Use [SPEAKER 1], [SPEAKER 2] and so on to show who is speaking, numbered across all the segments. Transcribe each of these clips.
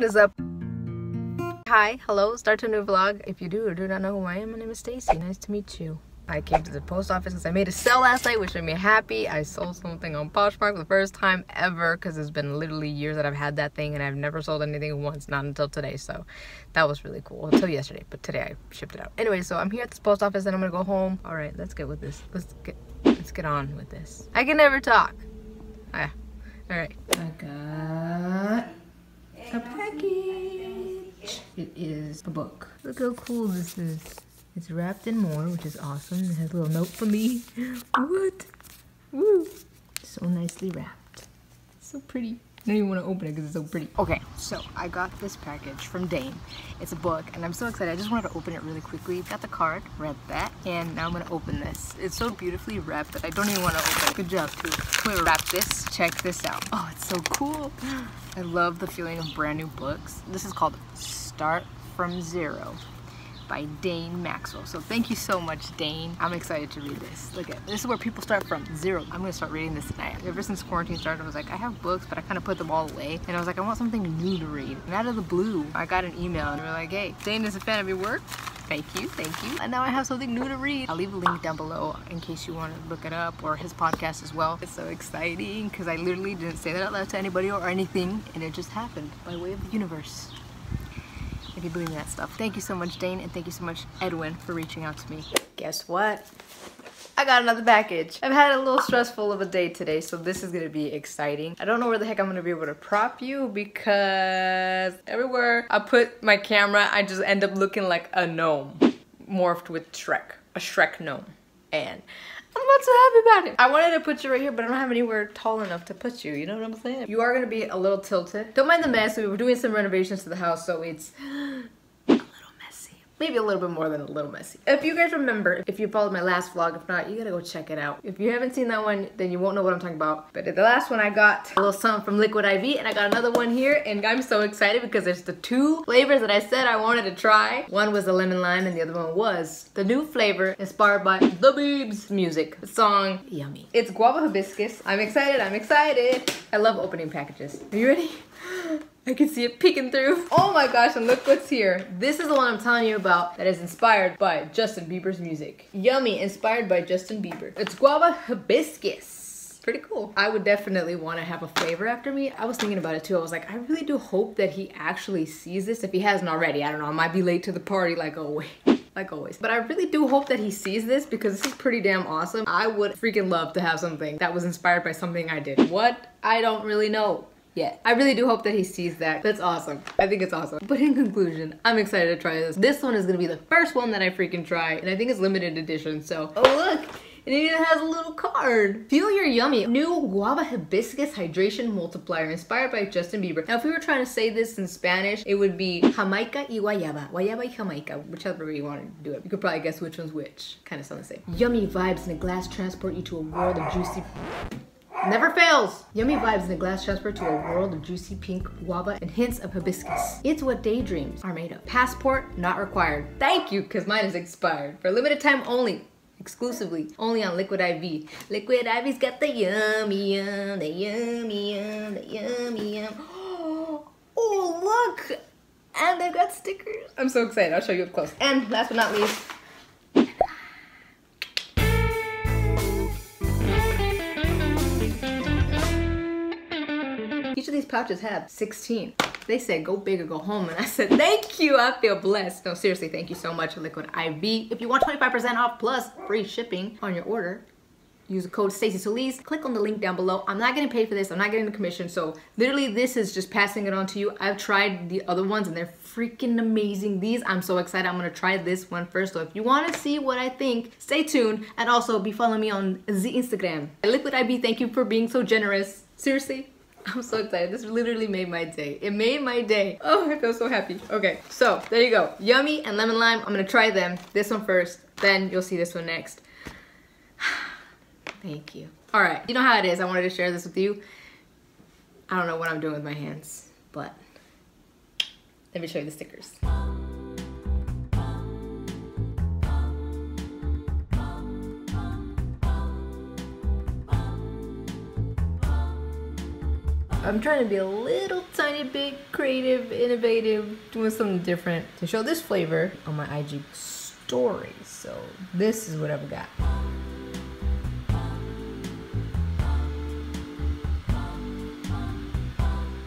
[SPEAKER 1] What is up? Hi, hello, start a new vlog. If you do or do not know who I am, my name is Stacy. Nice to meet you. I came to the post office because I made a sale last night, which made me happy. I sold something on Poshmark for the first time ever because it's been literally years that I've had that thing and I've never sold anything once, not until today. So that was really cool until yesterday, but today I shipped it out. Anyway, so I'm here at this post office and I'm gonna go home. All right, let's get with this. Let's get let's get on with this. I can never talk. Ah, all right. I got. It is a book. Look how cool this is. It's wrapped in more, which is awesome. It has a little note for me. What? Woo! So nicely wrapped. So pretty. I don't even want to open it because it's so pretty. Okay, so I got this package from Dane. It's a book, and I'm so excited. I just wanted to open it really quickly. Got the card, read that, and now I'm going to open this. It's so beautifully wrapped that I don't even want to open it. Good job, too. I'm gonna wrap this. Check this out. Oh, it's so cool. I love the feeling of brand new books. This is called Start From Zero by Dane Maxwell. So thank you so much, Dane. I'm excited to read this. Look at this is where people start from zero. I'm gonna start reading this tonight. Ever since quarantine started, I was like, I have books, but I kind of put them all away. And I was like, I want something new to read. And out of the blue, I got an email and we are like, hey, Dane is a fan of your work. Thank you, thank you. And now I have something new to read. I'll leave a link down below in case you want to look it up or his podcast as well. It's so exciting because I literally didn't say that out loud to anybody or anything and it just happened by way of the universe if you believe in that stuff. Thank you so much, Dane, and thank you so much, Edwin, for reaching out to me. Guess what? I got another package. I've had a little stressful of a day today, so this is gonna be exciting. I don't know where the heck I'm gonna be able to prop you because everywhere I put my camera, I just end up looking like a gnome morphed with Shrek, a Shrek gnome. And I'm not so happy about it. I wanted to put you right here, but I don't have anywhere tall enough to put you. You know what I'm saying? You are gonna be a little tilted. Don't mind the mess. We were doing some renovations to the house, so it's maybe a little bit more than a little messy. If you guys remember, if you followed my last vlog, if not, you gotta go check it out. If you haven't seen that one, then you won't know what I'm talking about. But the last one I got a little something from Liquid IV and I got another one here and I'm so excited because there's the two flavors that I said I wanted to try. One was the lemon lime and the other one was the new flavor inspired by The Beebs music. The song Yummy. It's guava hibiscus. I'm excited, I'm excited. I love opening packages. Are you ready? I can see it peeking through. Oh my gosh, and look what's here. This is the one I'm telling you about that is inspired by Justin Bieber's music. Yummy, inspired by Justin Bieber. It's guava hibiscus. Pretty cool. I would definitely want to have a flavor after me. I was thinking about it too. I was like, I really do hope that he actually sees this. If he hasn't already, I don't know. I might be late to the party like always. like always. But I really do hope that he sees this because this is pretty damn awesome. I would freaking love to have something that was inspired by something I did. What? I don't really know yet. I really do hope that he sees that. That's awesome. I think it's awesome. But in conclusion, I'm excited to try this. This one is gonna be the first one that I freaking try, and I think it's limited edition, so. Oh look! It even has a little card. Feel your yummy. New guava hibiscus hydration multiplier inspired by Justin Bieber. Now, if we were trying to say this in Spanish, it would be Jamaica y guayaba. Guayaba y Jamaica, whichever way you want to do it. You could probably guess which one's which. Kind of sound the same. Yummy vibes in a glass transport you to a world of juicy Never fails! Yummy vibes in a glass transfer to a world of juicy pink guava and hints of hibiscus. It's what daydreams are made of. Passport not required. Thank you, because mine is expired. For a limited time only. Exclusively, only on Liquid IV. Liquid IV's got the yummy yum, the yummy yum, the yummy yum. Oh, look! And they've got stickers. I'm so excited. I'll show you up close. And last but not least, pouches have 16. They said go big or go home and I said thank you, I feel blessed. No, seriously, thank you so much Liquid IV. If you want 25% off plus free shipping on your order, use the code Stacy Solis. Click on the link down below. I'm not getting paid for this. I'm not getting the commission. So literally this is just passing it on to you. I've tried the other ones and they're freaking amazing. These, I'm so excited. I'm gonna try this one first. So if you wanna see what I think, stay tuned and also be following me on the Instagram. Liquid IV, thank you for being so generous. Seriously, I'm so excited. This literally made my day. It made my day. Oh, I feel so happy. Okay, so there you go. Yummy and lemon lime. I'm gonna try them. This one first, then you'll see this one next. Thank you. All right, you know how it is. I wanted to share this with you. I don't know what I'm doing with my hands, but let me show you the stickers. I'm trying to be a little tiny bit creative, innovative, doing something different to show this flavor on my IG story. So this is what I've got.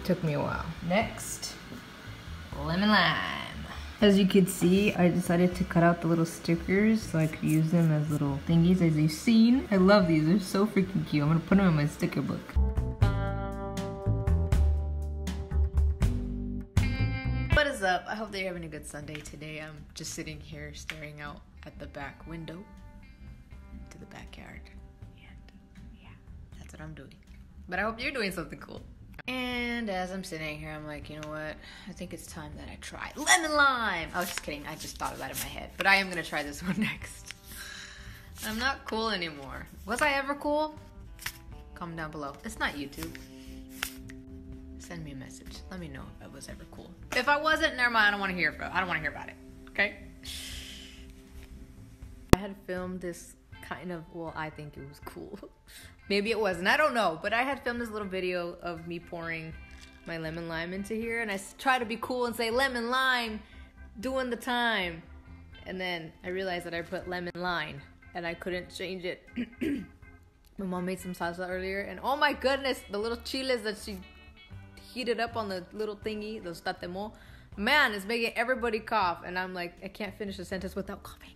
[SPEAKER 1] Took me a while. Next, lemon lime. As you can see, I decided to cut out the little stickers so I could use them as little thingies as you've seen. I love these, they're so freaking cute. I'm gonna put them in my sticker book. Up? I hope that you're having a good Sunday today. I'm just sitting here staring out at the back window to the backyard. And yeah, that's what I'm doing. But I hope you're doing something cool. And as I'm sitting here, I'm like, you know what? I think it's time that I try lemon lime. I was just kidding. I just thought of that in my head. But I am going to try this one next. I'm not cool anymore. Was I ever cool? Comment down below. It's not YouTube. Send me a message. Let me know if I was ever cool. If I wasn't, never mind. I don't want to hear. I don't want to hear about it. Okay. I had filmed this kind of. Well, I think it was cool. Maybe it wasn't. I don't know. But I had filmed this little video of me pouring my lemon lime into here. And I try to be cool and say lemon lime, doing the time. And then I realized that I put lemon lime and I couldn't change it. my mom made some salsa earlier. And oh my goodness, the little chiles that she heated up on the little thingy, those tatemo. Man, it's making everybody cough. And I'm like, I can't finish the sentence without coughing.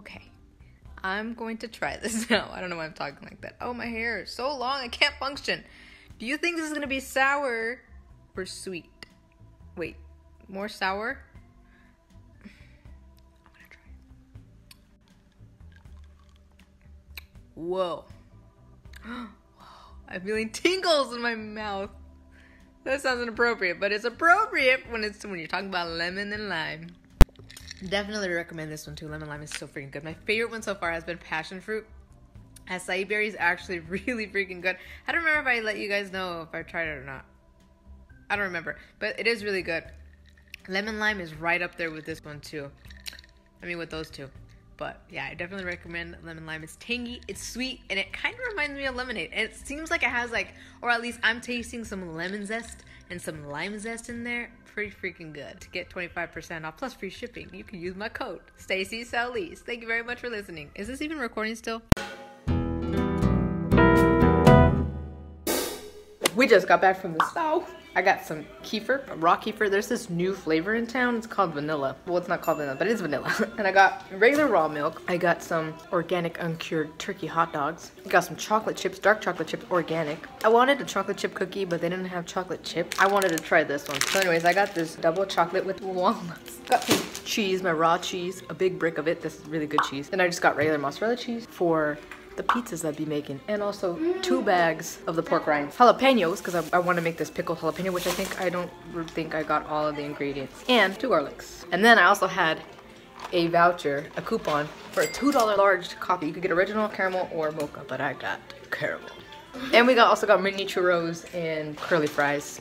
[SPEAKER 1] Okay, I'm going to try this now. I don't know why I'm talking like that. Oh, my hair is so long, I can't function. Do you think this is gonna be sour or sweet? Wait, more sour? I'm gonna try Whoa. I'm feeling tingles in my mouth. That sounds inappropriate, but it's appropriate when it's when you're talking about lemon and lime. Definitely recommend this one too. Lemon lime is so freaking good. My favorite one so far has been passion fruit. Acai berry is actually really freaking good. I don't remember if I let you guys know if I tried it or not. I don't remember, but it is really good. Lemon lime is right up there with this one too. I mean, with those two. But yeah, I definitely recommend lemon lime. It's tangy, it's sweet, and it kind of reminds me of lemonade. And it seems like it has like, or at least I'm tasting some lemon zest and some lime zest in there pretty freaking good. To get 25% off plus free shipping, you can use my code Stacy Solis. Thank you very much for listening. Is this even recording still? We just got back from the south. I got some kefir, raw kefir. There's this new flavor in town. It's called vanilla. Well, it's not called vanilla, but it is vanilla. and I got regular raw milk. I got some organic uncured turkey hot dogs. I got some chocolate chips, dark chocolate chips, organic. I wanted a chocolate chip cookie, but they didn't have chocolate chip. I wanted to try this one. So anyways, I got this double chocolate with walnuts. Got some cheese, my raw cheese, a big brick of it. This is really good cheese. Then I just got regular mozzarella cheese for the pizzas I'd be making. And also two bags of the pork rinds. Jalapenos, because I, I want to make this pickled jalapeno, which I think I don't think I got all of the ingredients. And two garlics. And then I also had a voucher, a coupon for a $2 large coffee. You could get original caramel or mocha, but I got caramel. And we got also got mini churros and curly fries.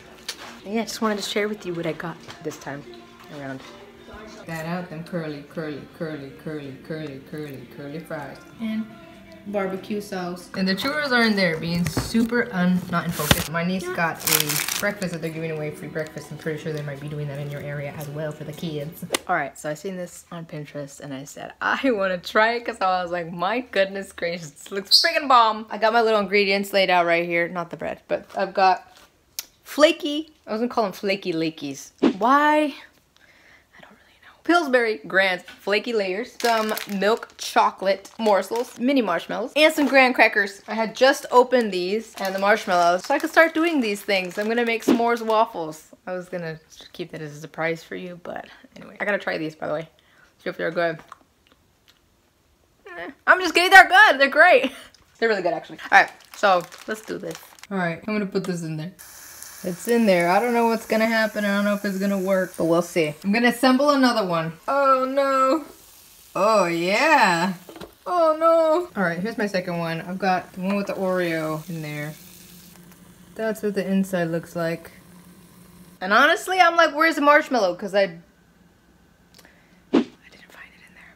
[SPEAKER 1] And yeah, just wanted to share with you what I got this time around. That out them curly, curly, curly, curly, curly, curly, curly fries. And barbecue sauce. And the churros are in there being super un not in focus. My niece got a breakfast that they're giving away free breakfast. I'm pretty sure they might be doing that in your area as well for the kids. All right, so I seen this on Pinterest and I said, I want to try it because I was like, my goodness gracious, this looks freaking bomb. I got my little ingredients laid out right here. Not the bread, but I've got flaky, I was gonna call them flaky lakies. Why? Pillsbury Grands flaky layers, some milk chocolate morsels, mini marshmallows, and some graham crackers. I had just opened these and the marshmallows so I could start doing these things. I'm gonna make s'mores waffles. I was gonna keep that as a surprise for you, but anyway. I gotta try these, by the way. See if they're good. Eh, I'm just kidding, they're good. They're great. They're really good, actually. All right, so let's do this. All right, I'm gonna put this in there. It's in there. I don't know what's gonna happen. I don't know if it's gonna work, but we'll see. I'm gonna assemble another one. Oh no. Oh yeah. Oh no. All right, here's my second one. I've got the one with the Oreo in there. That's what the inside looks like. And honestly, I'm like, where's the marshmallow? Because I, I didn't find it in there.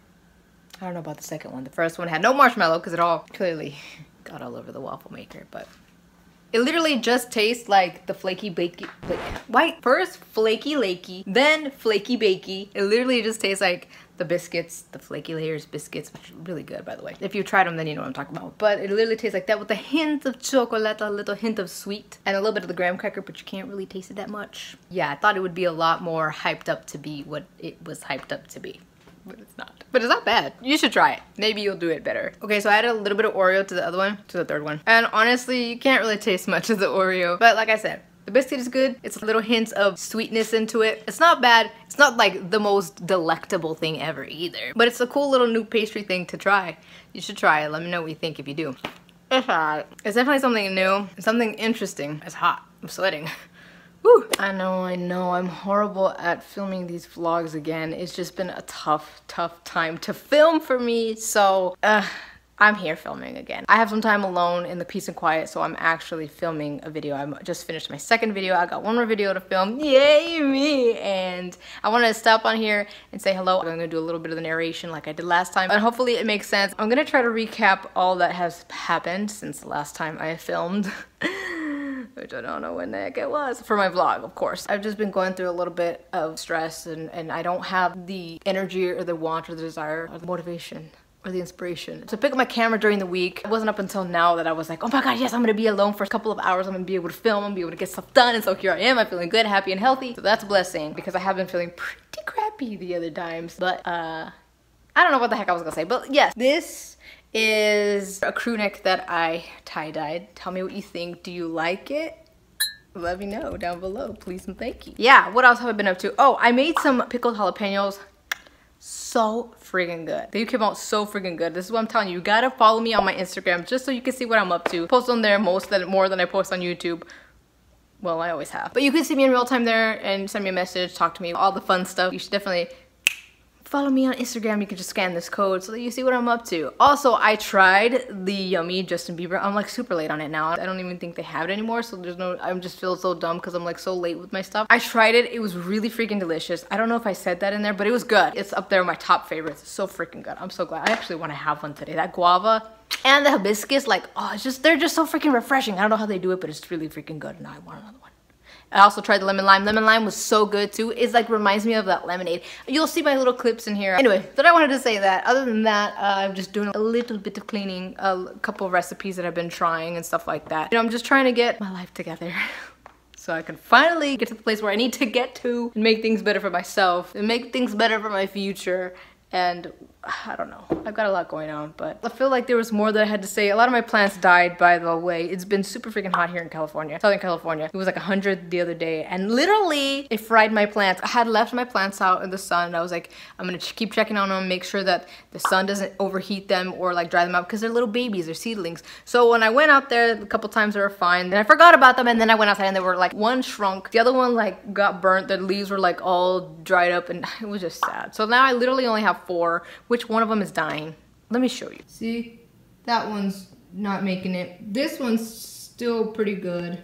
[SPEAKER 1] I don't know about the second one. The first one had no marshmallow because it all clearly got all over the waffle maker, but It literally just tastes like the flaky bakey. White first flaky lakey, then flaky bakey. It literally just tastes like the biscuits, the flaky layers biscuits, which are really good by the way. If you tried them, then you know what I'm talking about. But it literally tastes like that with a hint of chocolate, a little hint of sweet, and a little bit of the graham cracker, but you can't really taste it that much. Yeah, I thought it would be a lot more hyped up to be what it was hyped up to be but it's not. But it's not bad. You should try it. Maybe you'll do it better. Okay, so I added a little bit of Oreo to the other one, to the third one. And honestly, you can't really taste much of the Oreo. But like I said, the biscuit is good. It's a little hint of sweetness into it. It's not bad. It's not like the most delectable thing ever either. But it's a cool little new pastry thing to try. You should try it. Let me know what you think if you do. It's hot. It's definitely something new. Something interesting. It's hot. I'm sweating. Woo. I know, I know, I'm horrible at filming these vlogs again. It's just been a tough, tough time to film for me, so uh, I'm here filming again. I have some time alone in the peace and quiet, so I'm actually filming a video. I just finished my second video. I got one more video to film. Yay, me! And I wanted to stop on here and say hello. I'm gonna do a little bit of the narration like I did last time, and hopefully it makes sense. I'm gonna try to recap all that has happened since the last time I filmed. which I don't know when the heck it was, for my vlog, of course. I've just been going through a little bit of stress and, and I don't have the energy or the want or the desire or the motivation or the inspiration to pick up my camera during the week. It wasn't up until now that I was like, oh my god, yes, I'm gonna be alone for a couple of hours. I'm gonna be able to film, gonna be able to get stuff done. And so here I am, I'm feeling good, happy, and healthy. So that's a blessing because I have been feeling pretty crappy the other times. But uh, I don't know what the heck I was gonna say. But yes, this is a crew neck that I tie-dyed. Tell me what you think. Do you like it? Let me know down below, please and thank you. Yeah, what else have I been up to? Oh, I made some pickled jalapenos. So freaking good. They came out so freaking good. This is what I'm telling you. You gotta follow me on my Instagram just so you can see what I'm up to. Post on there most than more than I post on YouTube. Well, I always have. But you can see me in real time there and send me a message, talk to me, all the fun stuff. You should definitely follow me on Instagram. You can just scan this code so that you see what I'm up to. Also, I tried the Yummy Justin Bieber. I'm like super late on it now. I don't even think they have it anymore. So there's no, I'm just feel so dumb because I'm like so late with my stuff. I tried it. It was really freaking delicious. I don't know if I said that in there, but it was good. It's up there my top favorites. It's so freaking good. I'm so glad. I actually want to have one today. That guava and the hibiscus, like, oh, it's just, they're just so freaking refreshing. I don't know how they do it, but it's really freaking good. And I want another one. I also tried the lemon lime. Lemon lime was so good too. It's like reminds me of that lemonade. You'll see my little clips in here. Anyway, but I wanted to say that. Other than that, uh, I'm just doing a little bit of cleaning, a couple recipes that I've been trying and stuff like that. You know, I'm just trying to get my life together. so I can finally get to the place where I need to get to and make things better for myself and make things better for my future and I don't know. I've got a lot going on, but I feel like there was more that I had to say. A lot of my plants died, by the way. It's been super freaking hot here in California, Southern California. It was like 100 the other day, and literally it fried my plants. I had left my plants out in the sun. And I was like, I'm gonna keep checking on them, make sure that the sun doesn't overheat them or like dry them out because they're little babies, they're seedlings. So when I went out there a couple times, they were fine. Then I forgot about them, and then I went outside and they were like one shrunk, the other one like got burnt. The leaves were like all dried up, and it was just sad. So now I literally only have four, which one of them is dying. Let me show you. See, that one's not making it. This one's still pretty good.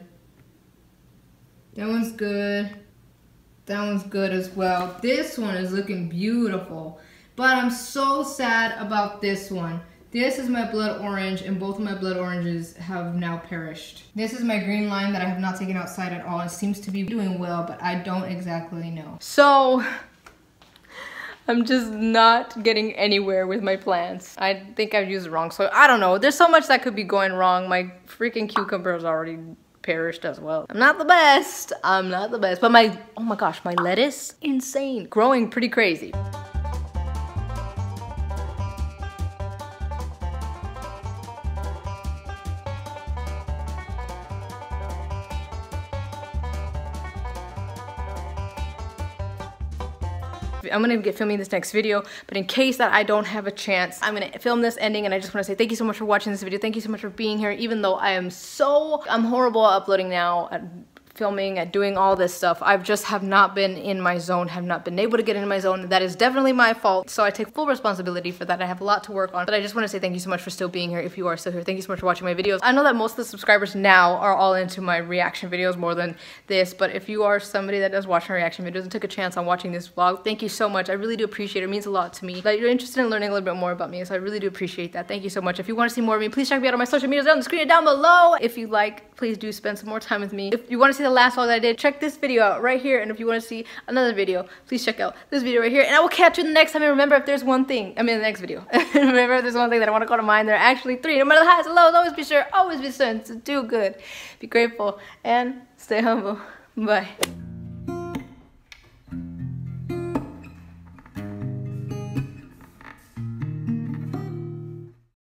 [SPEAKER 1] That one's good. That one's good as well. This one is looking beautiful. But I'm so sad about this one. This is my blood orange and both of my blood oranges have now perished. This is my green lime that I have not taken outside at all. It seems to be doing well, but I don't exactly know. So I'm just not getting anywhere with my plants. I think I've used the wrong soil. I don't know. There's so much that could be going wrong. My freaking cucumber has already perished as well. I'm not the best. I'm not the best. But my, oh my gosh, my lettuce, insane. Growing pretty crazy. I'm gonna get filming this next video, but in case that I don't have a chance, I'm gonna film this ending and I just wanna say thank you so much for watching this video. Thank you so much for being here, even though I am so, I'm horrible at uploading now. Filming and doing all this stuff. I've just have not been in my zone, have not been able to get into my zone. That is definitely my fault. So I take full responsibility for that. I have a lot to work on. But I just want to say thank you so much for still being here if you are still here. Thank you so much for watching my videos. I know that most of the subscribers now are all into my reaction videos more than this. But if you are somebody that does watch my reaction videos and took a chance on watching this vlog, thank you so much. I really do appreciate it. It means a lot to me that you're interested in learning a little bit more about me. So I really do appreciate that. Thank you so much. If you want to see more of me, please check me out on my social medias down the screen and down below. If you like, please do spend some more time with me. If you want to see the last vlog that I did, check this video out right here. And if you want to see another video, please check out this video right here. And I will catch you the next time. And remember, if there's one thing, I mean, the next video. remember, if there's one thing that I want to call to mind, there are actually three. No matter the highs and lows, always be sure, always be certain to do good. Be grateful and stay humble. Bye.